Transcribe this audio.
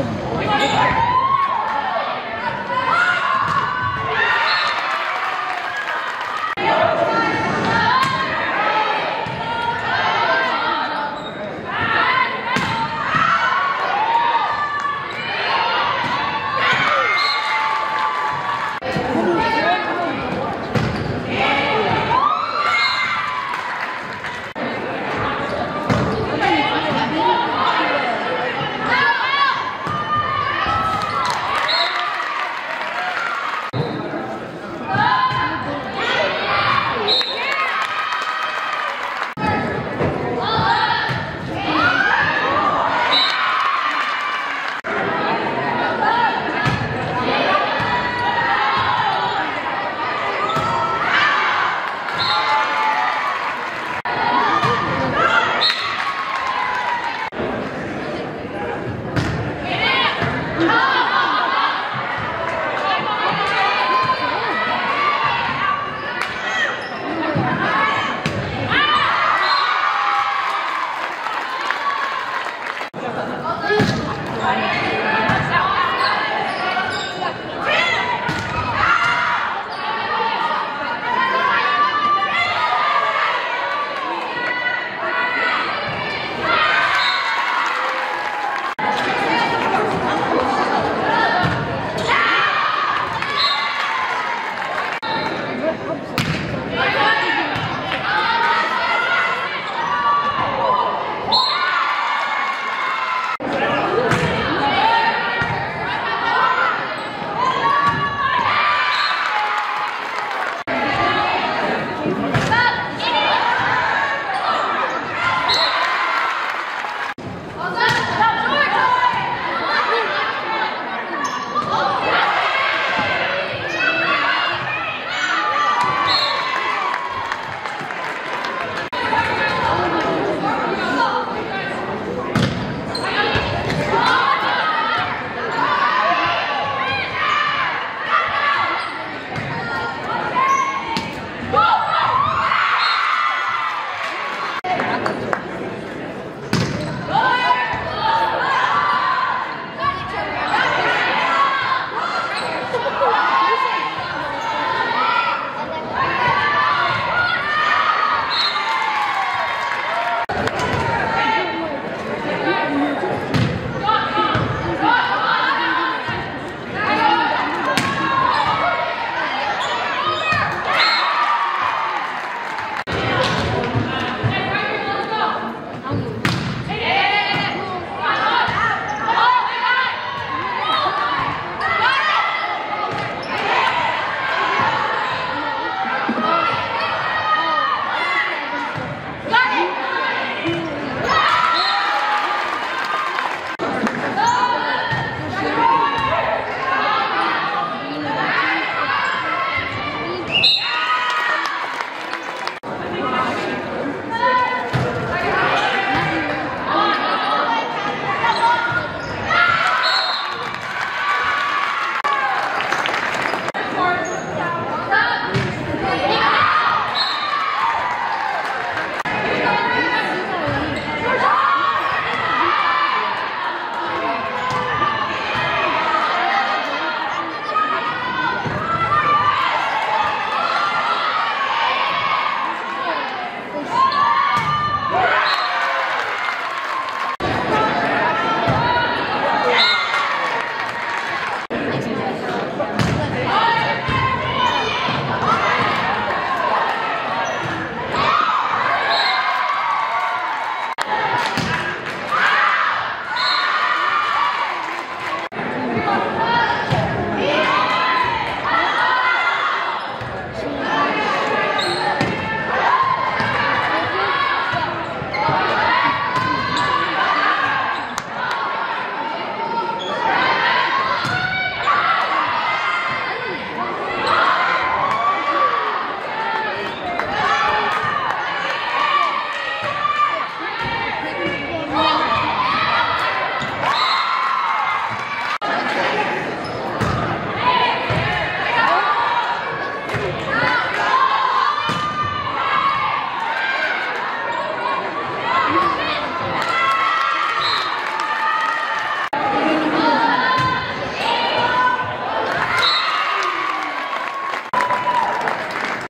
Jim.